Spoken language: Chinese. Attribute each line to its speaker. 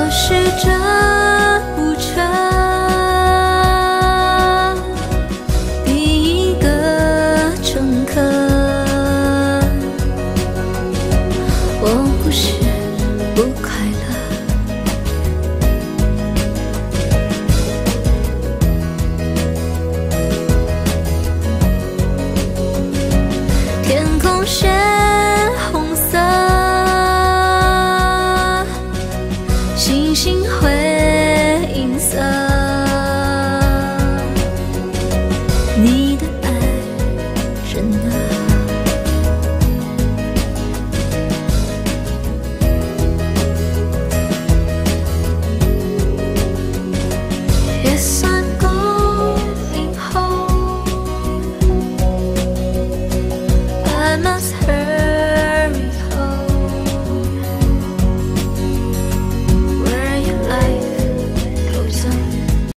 Speaker 1: 我是这部车第一个乘客，我不是不快乐。天空星星会银色。你